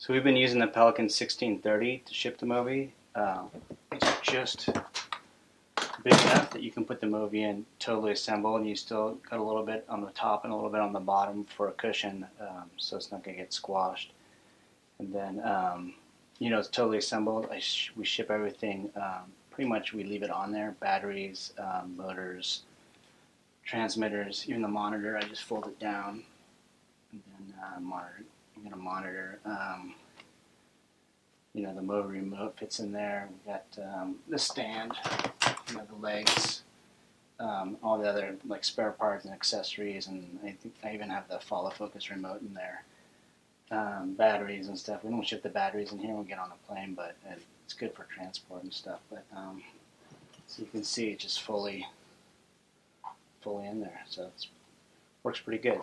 So we've been using the Pelican 1630 to ship the Movi. Uh, it's just big enough that you can put the Movi in totally assembled and you still got a little bit on the top and a little bit on the bottom for a cushion um, so it's not going to get squashed. And then, um, you know, it's totally assembled. Sh we ship everything, um, pretty much we leave it on there, batteries, um, motors, transmitters, even the monitor, I just fold it down and then uh, monitor I'm to monitor. Um, you know, the motor remote fits in there. We've got um, the stand, you know, the legs, um, all the other like spare parts and accessories, and I think I even have the follow focus remote in there. Um, batteries and stuff. We don't ship the batteries in here when we get on the plane, but it's good for transport and stuff. But um, so you can see, it's just fully, fully in there. So it works pretty good.